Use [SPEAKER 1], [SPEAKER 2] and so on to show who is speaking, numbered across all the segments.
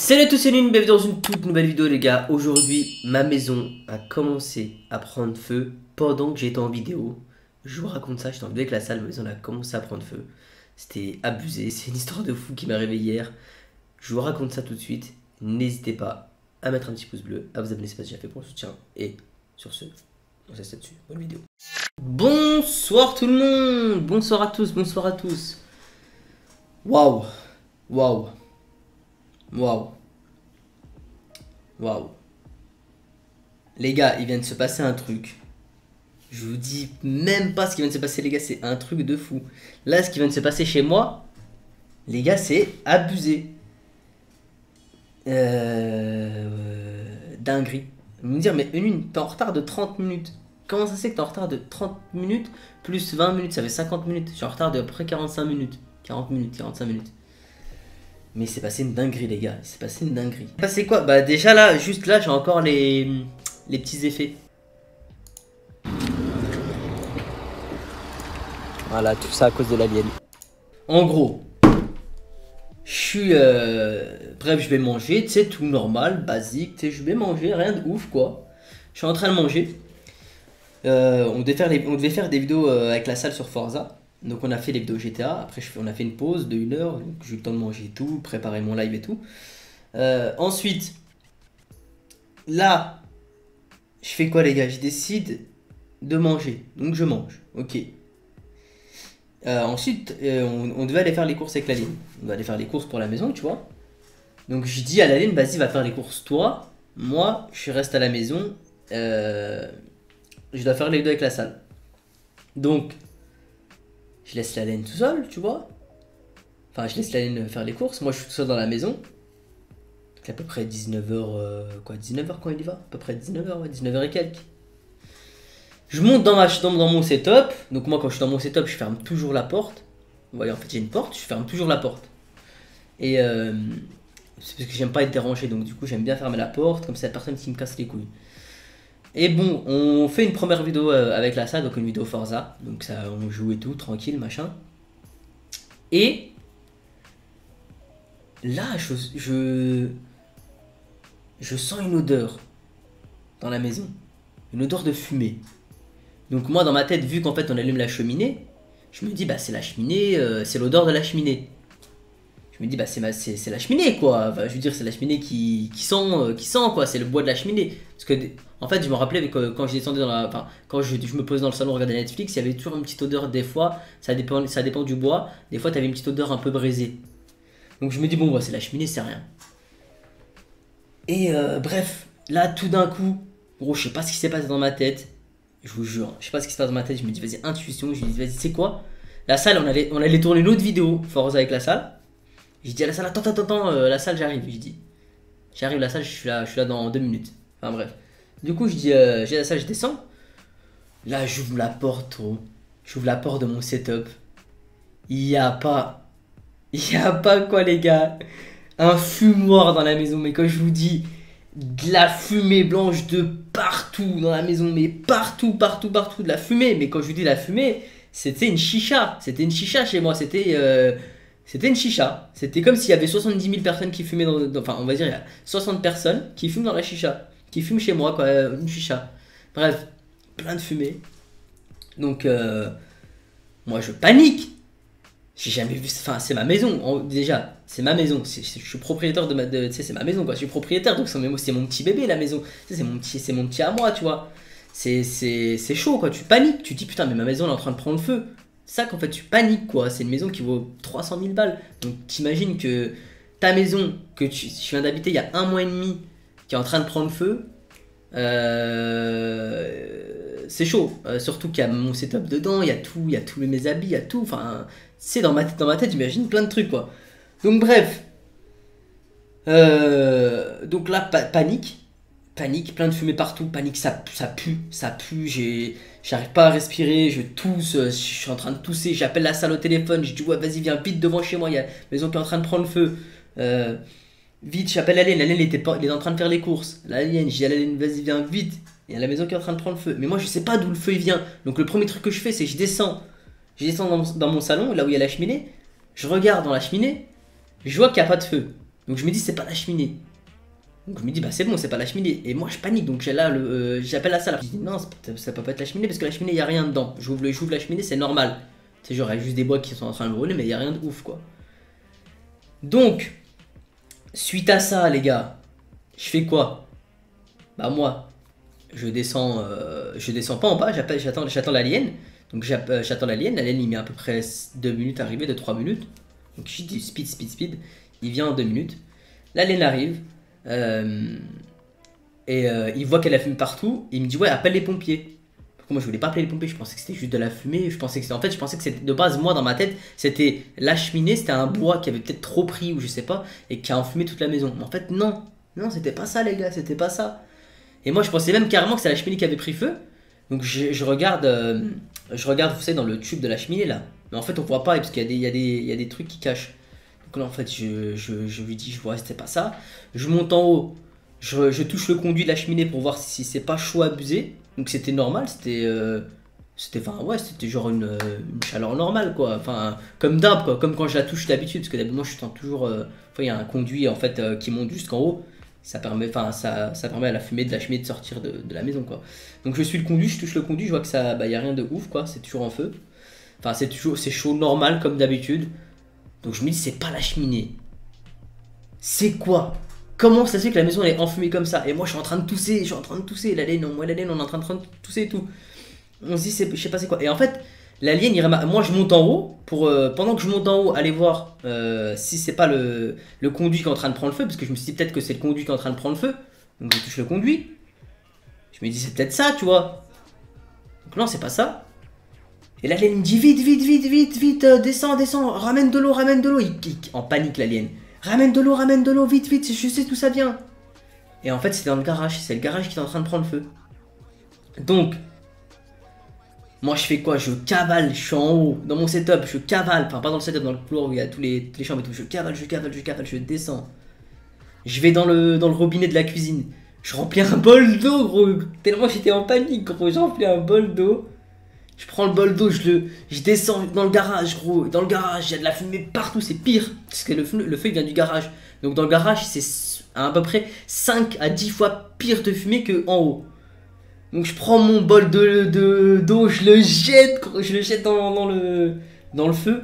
[SPEAKER 1] Salut à tous, c'est Lune, bienvenue dans une toute nouvelle vidéo les gars. Aujourd'hui, ma maison a commencé à prendre feu pendant que j'étais en vidéo. Je vous raconte ça, j'étais en avec la salle, ma maison a commencé à prendre feu. C'était abusé, c'est une histoire de fou qui m'a réveillé hier. Je vous raconte ça tout de suite. N'hésitez pas à mettre un petit pouce bleu, à vous abonner si ce n'est pas déjà fait pour le soutien. Et sur ce, on se là-dessus. Bonne vidéo. Bonsoir tout le monde Bonsoir à tous, bonsoir à tous. Waouh Waouh Waouh. Waouh. Les gars, il vient de se passer un truc. Je vous dis même pas ce qui vient de se passer, les gars, c'est un truc de fou. Là, ce qui vient de se passer chez moi, les gars, c'est abusé. Euh... Dinguerie. Vous me dire, mais une, t'es en retard de 30 minutes. Comment ça fait que t'es en retard de 30 minutes plus 20 minutes? Ça fait 50 minutes. Je suis en retard de près 45 minutes. 40 minutes, 45 minutes. Mais c'est passé une dinguerie, les gars. C'est passé une dinguerie. C'est quoi Bah, déjà là, juste là, j'ai encore les, les petits effets. Voilà, tout ça à cause de l'alien. En gros, je suis. Euh, bref, je vais manger, tu sais, tout normal, basique, tu sais, je vais manger, rien de ouf, quoi. Je suis en train de manger. Euh, on, devait faire on devait faire des vidéos euh, avec la salle sur Forza. Donc on a fait vidéos GTA, après on a fait une pause de une heure, j'ai eu le temps de manger tout, préparer mon live et tout. Euh, ensuite, là, je fais quoi les gars? Je décide de manger, donc je mange, ok. Euh, ensuite, euh, on, devait aller faire les courses avec la ligne. On va aller faire les courses pour la maison, tu vois. Donc je dis à la ligne, vas-y, va faire les courses toi. Moi, je reste à la maison. je dois faire les vidéos avec la salle. Donc, je laisse la laine tout seul, tu vois. Enfin, je laisse la laine faire les courses. Moi, je suis tout seul dans la maison. Donc, à peu près 19h, euh, quoi, 19h quand il y va? À peu près 19h, ouais, 19h et quelques. Je monte dans, ma, dans, dans mon setup. Donc, moi, quand je suis dans mon setup, je ferme toujours la porte. Vous voyez, en fait, j'ai une porte, je ferme toujours la porte. Et euh, c'est parce que j'aime pas être dérangé. Donc, du coup, j'aime bien fermer la porte. Comme ça, personne qui me casse les couilles. Et bon, on fait une première vidéo euh, avec la salle, donc une vidéo Forza. Donc ça, on joue et tout, tranquille, machin. Et là, je, je, sens une odeur dans la maison. Une odeur de fumée. Donc moi, dans ma tête, vu qu'en fait on allume la cheminée, je me dis, bah c'est la cheminée, euh, c'est l'odeur de la cheminée. Je me dis, bah c'est la cheminée, quoi. je veux dire, c'est la cheminée qui, sent, euh, qui sent, quoi. C'est le bois de la cheminée. Parce que en fait, je me rappelais quand je descendais dans la. Quand je, me posais dans le salon regarder Netflix, il y avait toujours une petite odeur, des fois, ça dépend, ça dépend du bois, des fois, tu avais une petite odeur un peu brisée. Donc je me dis, bon, bah, c'est la cheminée, c'est rien. Et euh, bref, là, tout d'un coup, gros, je sais pas ce qui s'est passé dans ma tête. Je vous jure, je sais pas ce qui se passe dans ma tête. Je me dis, vas-y, intuition. Je me dis, vas-y, c'est quoi? La salle, on allait, on allait tourner une autre vidéo, Forza avec la salle. Je dis à la salle, attends, attends, attends, euh, la salle, j'arrive. Je dis, j'arrive, la salle, je suis là, je suis là dans deux minutes. Enfin bref. Du coup, je dis, euh, j'ai ça, je descends. Là, j'ouvre la porte, trop. J'ouvre la porte de mon setup. Il n'y a pas. Il n'y a pas quoi, les gars. Un fumoir dans la maison. Mais quand je vous dis de la fumée blanche de partout dans la maison, mais partout, partout, partout, de la fumée. Mais quand je vous dis la fumée, c'était une chicha. C'était une chicha chez moi. C'était. Euh, c'était une chicha. C'était comme s'il y avait 70 000 personnes qui fumaient dans, Enfin, on va dire, il y a 60 personnes qui fument dans la chicha qui fume chez moi, quoi, une chicha. Bref, plein de fumée. Donc, euh, moi, je panique. J'ai jamais vu. Enfin, c'est ma maison, déjà. C'est ma maison. Je suis propriétaire de ma. Tu sais, c'est ma maison, quoi. Je suis propriétaire, donc c'est mon petit bébé, la maison. C'est mon, petit, mon petit à moi, tu vois. C'est chaud, quoi. Tu paniques. Tu dis, putain, mais ma maison, elle est en train de prendre feu. Ça qu'en fait, tu paniques, quoi. C'est une maison qui vaut 300 000 balles. Donc, t'imagines que ta maison, que tu, viens d'habiter il y a un mois et demi, qui est en train de prendre feu, euh, c'est chaud. Euh, surtout qu'il y a mon setup dedans, il y a tout, il y a tous mes habits, il y a tout. Enfin, c'est dans ma tête, dans ma tête, j'imagine plein de trucs quoi. Donc bref. Euh, donc là, panique, panique, plein de fumée partout, panique, ça, ça pue, ça pue. J'ai, j'arrive pas à respirer, je tousse, je suis en train de tousser. J'appelle la salle au téléphone, je dis ouais, vas-y, viens vite devant chez moi, il y a la maison qui est en train de prendre feu. Euh, Vite, j'appelle Alain. Alain, il était, il est en train de faire les courses. L'alien, j'ai Alain, vas-y, viens vite. Il y a la maison qui est en train de prendre feu. Mais moi, je sais pas d'où le feu il vient. Donc, le premier truc que je fais, c'est je descends. Je descends dans, mon salon, là où il y a la cheminée. Je regarde dans la cheminée. Je vois qu'il n'y a pas de feu. Donc je me dis, c'est pas la cheminée. Donc je me dis, bah c'est bon, c'est pas la cheminée. Et moi je panique, donc j'ai là, le, euh, j'appelle la salle. Je dis, non, ça peut pas être la cheminée parce que la cheminée, y a rien dedans. J'ouvre, j'ouvre la cheminée, c'est normal. C'est genre, y a juste des bois qui sont en train de brûler, mais y a rien de ouf quoi. Donc, suite à ça, les gars, je fais quoi? Bah moi, je descends, euh, je descends pas en bas, j'attends, j'attends l'alien. Donc euh, j'attends l'alien, l'alien il met à peu près 2 minutes à arriver, de 3 minutes. Donc je dis speed, speed, speed. Il vient en 2 minutes. L'alien arrive. Euh, et il voit qu'elle a fumé partout. il me dit ouais appelle les pompiers. Moi je voulais pas appeler les pompiers, je pensais que c'était juste de la fumée. Je pensais que en fait je pensais que c'était de base moi dans ma tête c'était la cheminée, c'était un bois qui avait peut-être trop pris ou je sais pas et qui a enfumé toute la maison. Mais en fait non, non c'était pas ça les gars, c'était pas ça. Et moi, je pensais même carrément que c'est la cheminée qui avait pris feu. Donc je, regarde, euh, je regarde, vous savez, dans le tube de la cheminée là. Mais en fait, on voit pas parce qu'il y, y, y, a des trucs qui cachent. Donc là, en fait, je, je, lui dis, je vois, c'était pas ça. Je monte en haut, je, touche le conduit de la cheminée pour voir si c'est pas chaud abusé. Donc c'était normal, c'était. Euh, c'était enfin ouais c'était genre une, chaleur normale quoi enfin comme d'hab quoi comme quand je la touche d'habitude parce que d'habitude moi je sens toujours euh, il y a un conduit en fait qui monte jusqu'en haut ça permet, enfin, ça, ça, permet à la fumée de la cheminée de sortir de, de, la maison, quoi. Donc je suis le conduit, je touche le conduit, je vois que ça, bah, y a rien de ouf, quoi. C'est toujours en feu. Enfin, c'est toujours, c'est chaud normal comme d'habitude. Donc je me dis, c'est pas la cheminée. C'est quoi? Comment ça se fait que la maison elle est enfumée comme ça? Et moi je suis en train de tousser, je suis en train de tousser. La laine, non, moi la laine, on est en train de tousser et tout. On se dit, je sais pas c'est quoi. Et en fait, L'alien, Moi, je monte en haut pour euh, pendant que je monte en haut, aller voir euh, si c'est pas le, le, conduit qui est en train de prendre le feu, parce que je me suis dit peut-être que c'est le conduit qui est en train de prendre le feu. Donc je touche le conduit. Je me dis c'est peut-être ça, tu vois. Donc non, c'est pas ça. Et l'alien me dit vite, vite, vite, vite, vite, euh, descends, descends, ramène de l'eau, ramène de l'eau. Il, en panique l'alien. Ramène de l'eau, ramène de l'eau, vite, vite, je sais d'où ça vient. Et en fait, c'est dans le garage, c'est le garage qui est en train de prendre feu. Donc, moi, je fais quoi? Je cavale, je suis en haut, dans mon setup, je cavale, enfin, pas dans le setup, dans le couloir où il y a tous les, les chambres et tout. Je cavale, je cavale, je cavale, je descends. Je vais dans le, dans le robinet de la cuisine. Je remplis un bol d'eau, gros. Tellement j'étais en panique, gros. J'ai rempli un bol d'eau. Je prends le bol d'eau, je le, je descends dans le garage, gros. Dans le garage, il y a de la fumée partout, c'est pire. Parce que le, feu, il vient du garage. Donc dans le garage, c'est à peu près 5 à 10 fois pire de fumée que en haut. Donc je prends mon bol de d'eau, je le jette, je le jette dans, le dans le feu.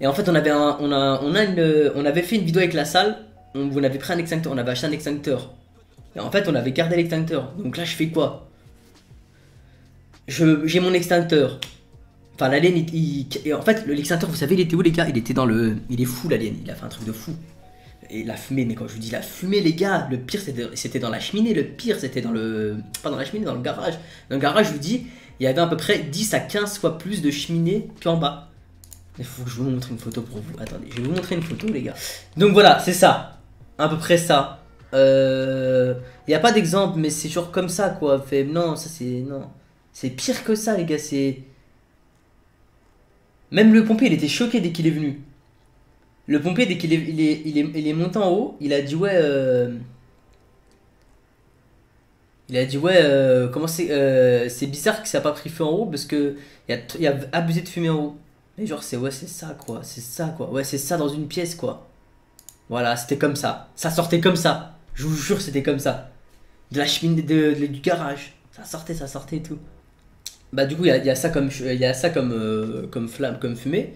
[SPEAKER 1] Et en fait, on avait a on a avait fait une vidéo avec la salle. On, on avait pris un extincteur, on avait acheté un extincteur. Et en fait, on avait gardé l'extincteur. Donc là, je fais quoi? J'ai mon extincteur. Enfin, l'alien, il, et en fait, l'extincteur, vous savez, il était où, les gars? Il était dans le. Il est fou, l'alien. Il a fait un truc de fou et la fumée, mais quand je vous dis la fumée, les gars, le pire c'était dans la cheminée, le pire c'était dans le. Pas dans la cheminée, dans le garage. Dans le garage, je vous dis, il y avait à peu près 10 à 15 fois plus de cheminée qu'en bas. Il faut que je vous montre une photo pour vous. Attendez, je vais vous montrer une photo, les gars. Donc voilà, c'est ça. À peu près ça. Euh. Il n'y a pas d'exemple, mais c'est genre comme ça, quoi. Fait, non, ça c'est. Non. C'est pire que ça, les gars, c'est. Même le pompier, il était choqué dès qu'il est venu. Le pompier, dès qu'il est, il il est, monté en haut, il a dit ouais. Euh, il a dit ouais, euh, comment c'est. Euh, c'est bizarre que ça n'a pas pris feu en haut parce que il y a, abusé de fumée en haut. Et genre, c'est ouais, c'est ça quoi, c'est ça quoi. Ouais, c'est ça dans une pièce quoi. Voilà, c'était comme ça. Ça sortait comme ça. Je vous jure, c'était comme ça. De la cheminée, de, du garage. Ça sortait, ça sortait et tout. Bah, du coup, il y a, ça comme, il y a ça comme, comme flamme, comme fumée.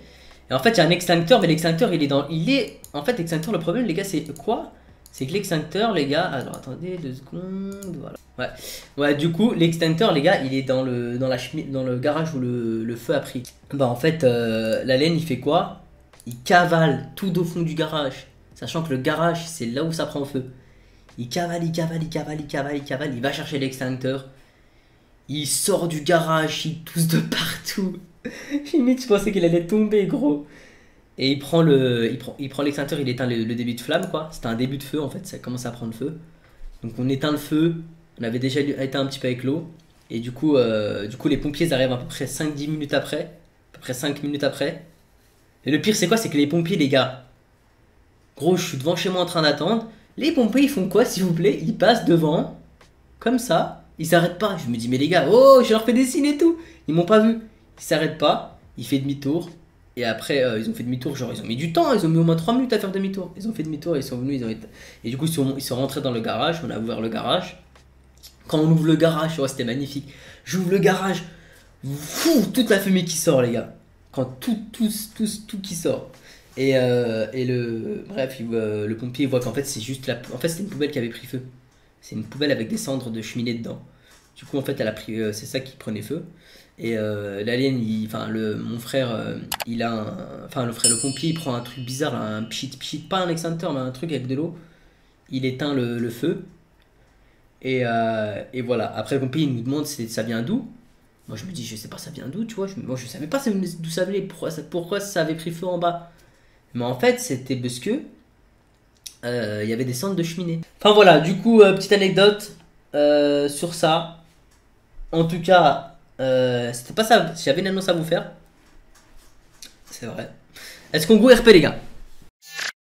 [SPEAKER 1] Et en fait, il y a un extincteur, mais l'extincteur, il est dans. Il est. En fait, l'extincteur, le problème, les gars, c'est quoi? C'est que l'extincteur, les gars. Alors, attendez deux secondes. Voilà. Ouais. Ouais, du coup, l'extincteur, les gars, il est dans le, dans la dans le garage où le, le feu a pris. Bah, en fait, euh, la laine, il fait quoi? Il cavale tout au fond du garage. Sachant que le garage, c'est là où ça prend feu. Il cavale, il cavale, il cavale, il cavale, il cavale. Il va chercher l'extincteur. Il sort du garage, il tousse de partout. Limite, je pensais qu'il allait tomber, gros. Et il prend le, il prend, il prend l'extincteur, il éteint le, début de flamme, quoi. C'était un début de feu, en fait, ça commence à prendre feu. Donc on éteint le feu, on avait déjà éteint un petit peu avec l'eau. Et du coup, euh, du coup, les pompiers arrivent à peu près 5-10 minutes après. À peu près 5 minutes après. Et le pire, c'est quoi? C'est que les pompiers, les gars. Gros, je suis devant chez moi en train d'attendre. Les pompiers, ils font quoi, s'il vous plaît? Ils passent devant, comme ça. Ils s'arrêtent pas. Je me dis, mais les gars, oh, je leur fais des signes et tout. Ils m'ont pas vu. Il s'arrête pas, il fait demi-tour, Et après, euh, ils ont fait demi-tour. Genre, ils ont mis du temps. Ils ont mis au moins 3 minutes à faire demi-tour. Ils ont fait demi-tour. Ils sont venus. Ils ont été... Et du coup, ils sont, ils rentrés dans le garage. On a ouvert le garage. Quand on ouvre le garage, c'était magnifique. J'ouvre le garage. Fou, toute la fumée qui sort, les gars. Quand tout, tout, tout, tout qui sort. Et, euh, et le. Bref, le pompier voit qu'en fait, c'est juste la. En fait, c'était une poubelle qui avait pris feu. C'est une poubelle avec des cendres de cheminée dedans. Du coup, en fait, elle a pris. euh, c'est ça qui prenait feu. Et euh, l'alien, enfin, le, mon frère, euh, il a. Enfin, le frère, le pompier, il prend un truc bizarre, un pchit pchit, pas un extincteur, mais un truc avec de l'eau. Il éteint le, feu. Et, euh, et voilà. Après, le pompier, il nous demande c'est- ça vient d'où? Moi, je me dis, je sais pas, ça vient d'où, tu vois? Je, moi, je savais pas d'où ça venait, pourquoi ça, pourquoi ça avait pris feu en bas? Mais en fait, c'était parce que il y avait des cendres de cheminée. Enfin voilà, du coup, euh, petite anecdote euh, sur ça. En tout cas, euh, c'était pas ça. J'avais une annonce à vous faire. C'est vrai. Est-ce qu'on go RP, les gars?